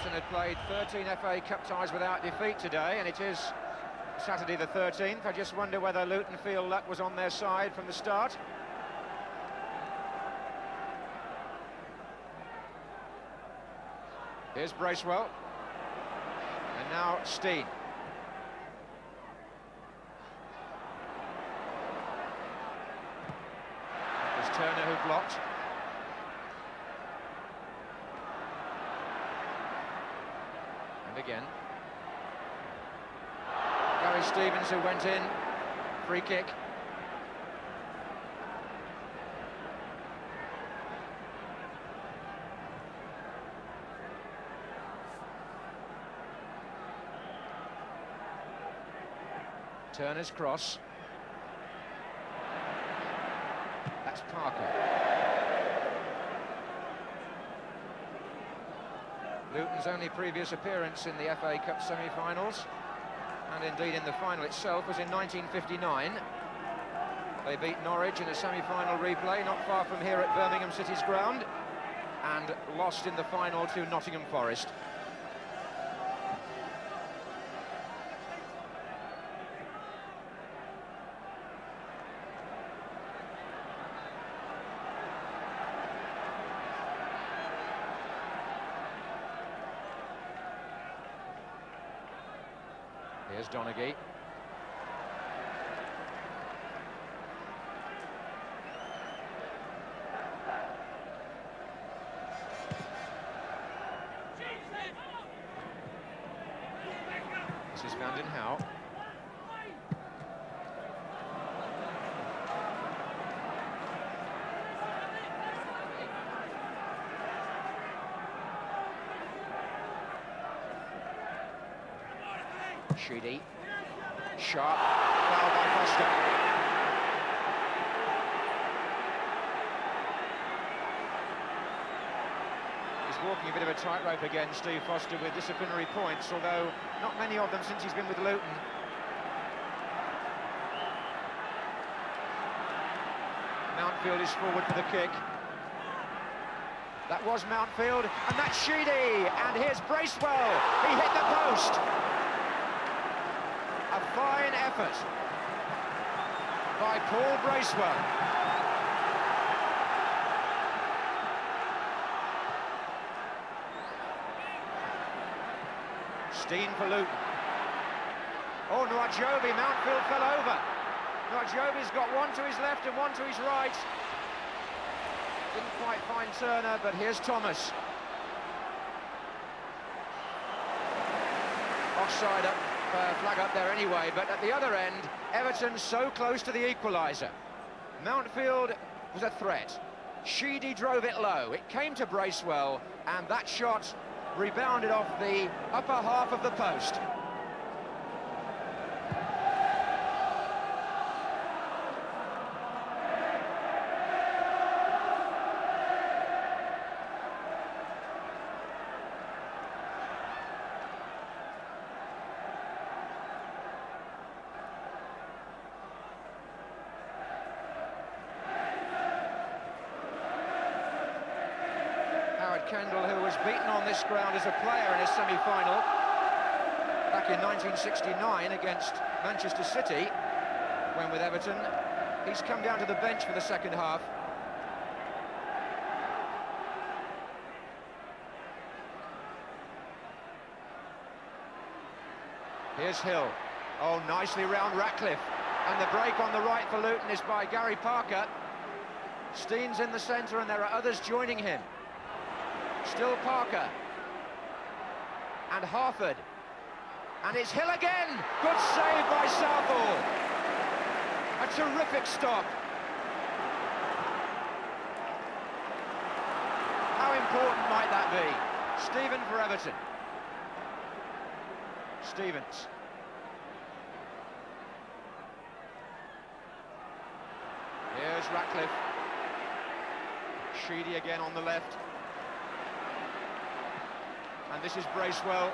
Everton had played 13 FA Cup ties without defeat today, and it is Saturday the 13th. I just wonder whether Luton feel luck was on their side from the start. Here's Bracewell. And now Stein. It was Turner who blocked. Again. Gary Stevens who went in. Free kick. Turner's cross. That's Parker. Luton's only previous appearance in the FA Cup semi-finals, and indeed in the final itself, was in 1959. They beat Norwich in a semi-final replay, not far from here at Birmingham City's ground, and lost in the final to Nottingham Forest. Donaghy. This is Van den Hauwe. Sheedy. Sharp. Foul by Foster. He's walking a bit of a tightrope again, Steve Foster, with disciplinary points, although not many of them since he's been with Luton. Mountfield is forward for the kick. That was Mountfield, and that's Sheedy, and here's Bracewell. He hit the post. Fine effort by Paul Bracewell. Stein for Luton. Oh, Nwajiobi, Mountfield fell over. Nwajiobi's got one to his left and one to his right. Didn't quite find Turner, but here's Thomas. Offside up, uh, flag up there anyway, but at the other end, Everton so close to the equaliser. Mountfield was a threat. Sheedy drove it low. It came to Bracewell, and that shot rebounded off the upper half of the post. Howard Kendall, who was beaten on this ground as a player in his semi-final back in 1969 against Manchester City, when with Everton. He's come down to the bench for the second half. Here's Hill. Oh, nicely round Ratcliffe. And the break on the right for Luton is by Gary Parker. Stein's in the centre and there are others joining him. Still Parker. And Harford. And it's Hill again. Good save by Southall. A terrific stop. How important might that be? Steven for Everton. Stevens. Here's Ratcliffe. Sheedy again on the left. And this is Bracewell.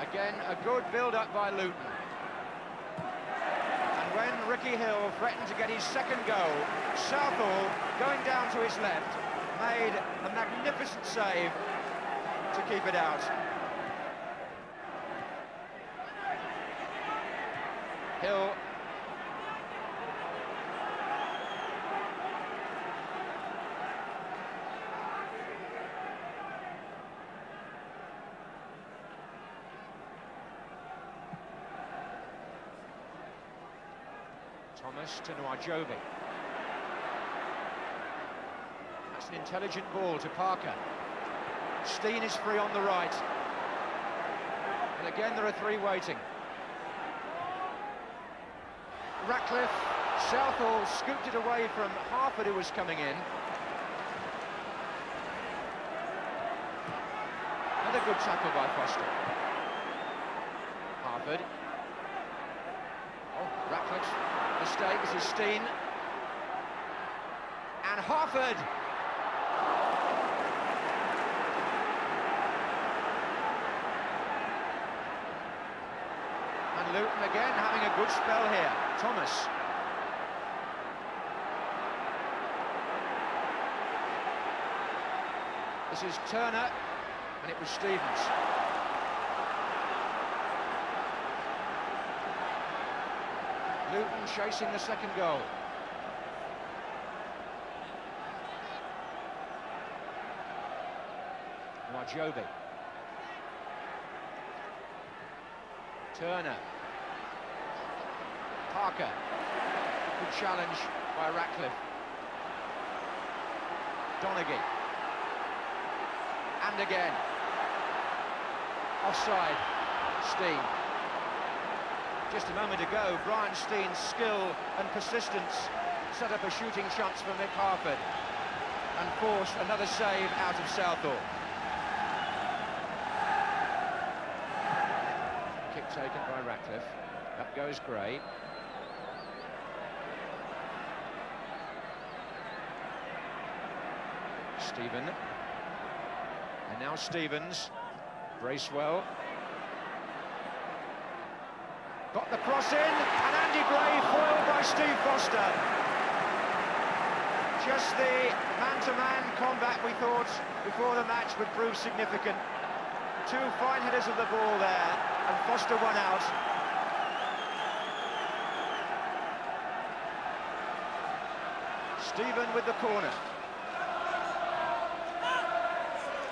Again, a good build-up by Luton. And when Ricky Hill threatened to get his second goal, Southall, going down to his left, made a magnificent save keep it out. Hill Thomas to Nwajiobi. That's an intelligent ball to Parker. Stein is free on the right. And again, there are three waiting. Ratcliffe, Southall scooped it away from Harford, who was coming in. Another good tackle by Foster. Harford. Oh, Ratcliffe's mistake. This is Stein. And Harford. Luton again having a good spell here. Thomas. This is Turner, and it was Stevens. Luton chasing the second goal. Nwajiobi. Turner. Parker. Good challenge by Ratcliffe. Donaghy. And again. Offside. Stein. Just a moment ago, Brian Stein's skill and persistence set up a shooting chance for Mick Harford and forced another save out of Southall. Kick taken by Ratcliffe. Up goes Gray. Steven. And now Stevens. Bracewell. Got the cross in, and Andy Gray foiled by Steve Foster. Just the man-to-man -man combat we thought before the match would prove significant. Two fine headers of the ball there, and Foster one out. Steven with the corner.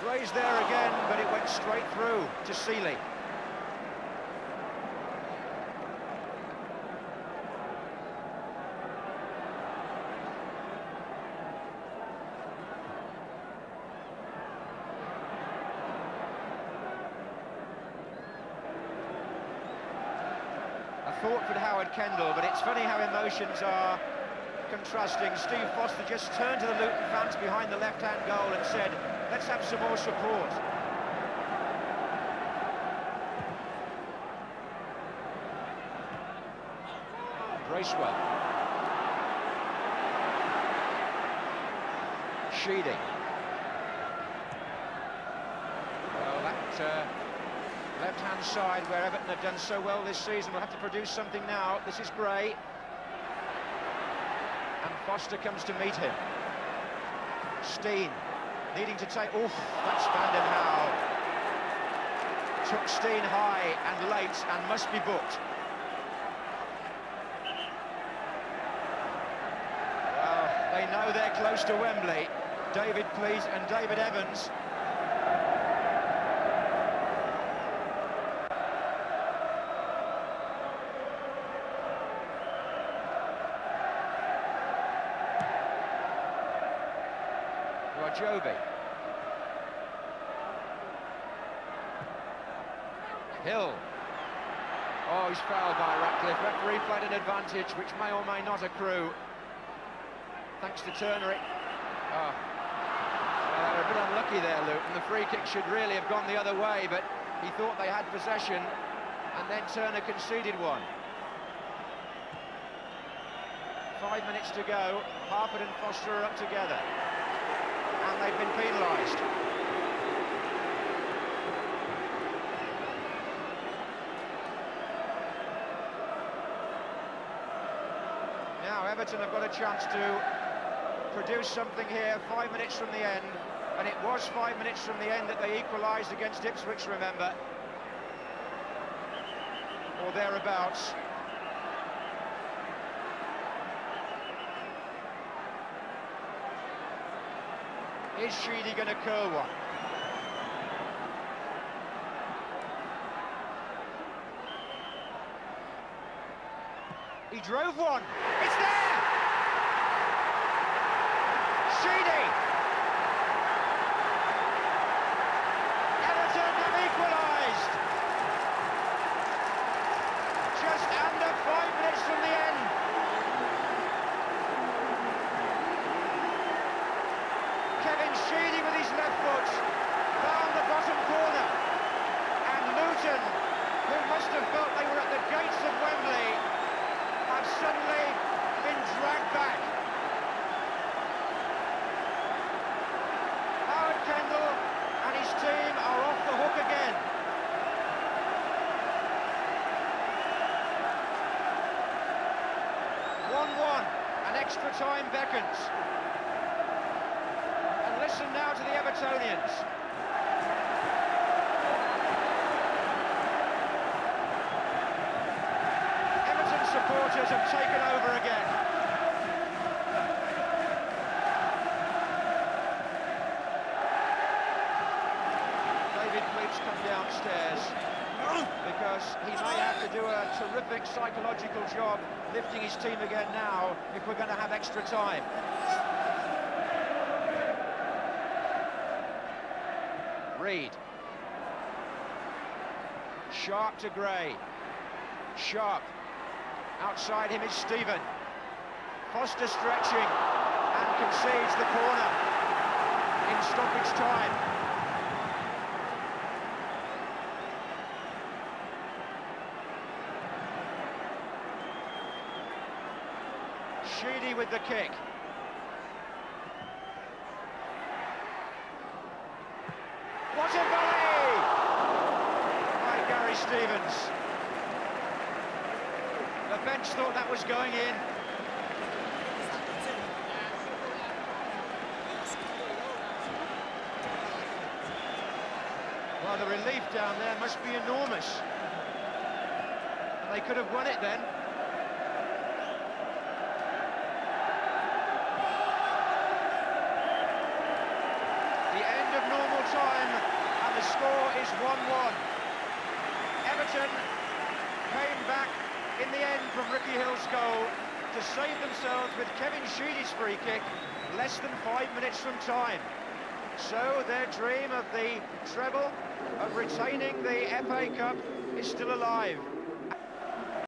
Gray's there again, but it went straight through to Sealey. thought for Howard Kendall, but it's funny how emotions are contrasting. Steve Foster just turned to the Luton fans behind the left-hand goal and said, let's have some more support. Bracewell. Sheedy. Well, that uh, left-hand side where Everton have done so well this season will have to produce something now. This is Gray. Foster comes to meet him. Stein needing to take... Oof, that's Van den Hauwe. Took Stein high and late and must be booked. Well, they know they're close to Wembley. David Pleat and David Evans Joby. Hill. Oh, he's fouled by Ratcliffe. Referee played an advantage, which may or may not accrue. Thanks to Turner. Oh. Well, they were a bit unlucky there, Luton. The free kick should really have gone the other way, but he thought they had possession, and then Turner conceded one. Five minutes to go. Harford and Foster are up together and they've been penalised. Now Everton have got a chance to produce something here, five minutes from the end, and it was five minutes from the end that they equalised against Ipswich, remember, or thereabouts. Is Sheedy going to curl one? He drove one. It's there! Sheedy! Everton have equalised! Just under five minutes from the end. Kevin Sheedy with his left foot found the bottom corner. And Luton, who must have felt they were at the gates of Wembley, have suddenly been dragged back. Howard Kendall and his team are off the hook again. One-one, and extra time beckons. And listen now to the Evertonians. Everton supporters have taken over again. David Pleat's come downstairs because he may have to do a terrific psychological job lifting his team again now if we're going to have extra time. Reid. Sharp to Gray. Sharp. Outside him is Steven. Foster stretching and concedes the corner in stoppage time. With the kick. What a volley! By Gary Stevens. The bench thought that was going in. Well, the relief down there must be enormous. And they could have won it then. The end of normal time, and the score is 1-1. Everton came back in the end from Ricky Hill's goal to save themselves with Kevin Sheedy's free kick less than five minutes from time. So their dream of the treble, of retaining the FA Cup, is still alive.